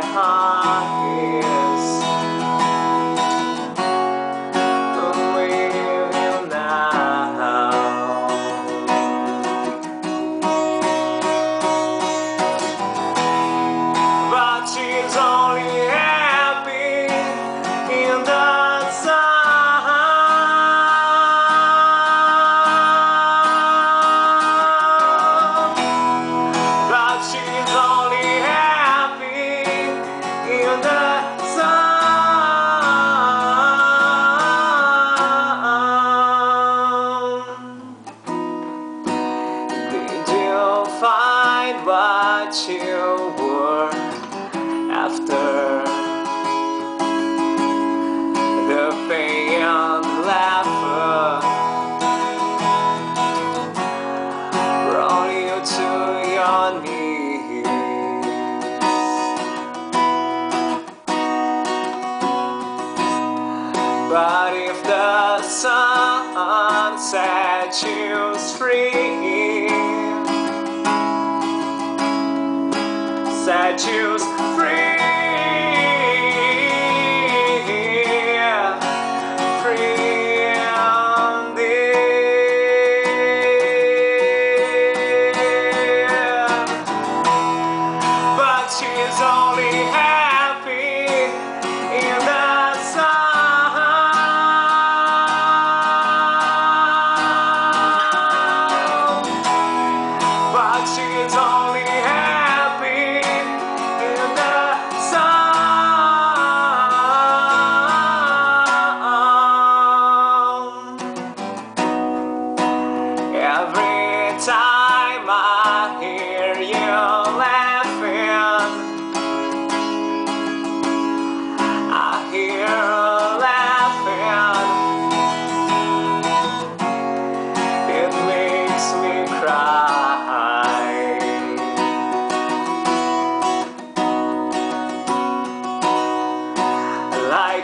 my heart. what you were after the pain laughter brought you to your knees. But if the sun sets you free I choose free.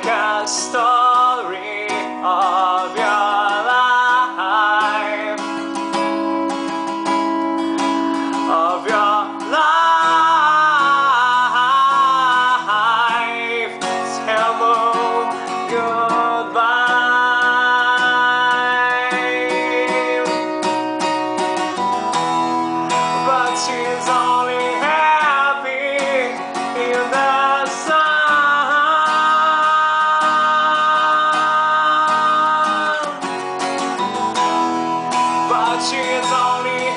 miracle story of your 去找你。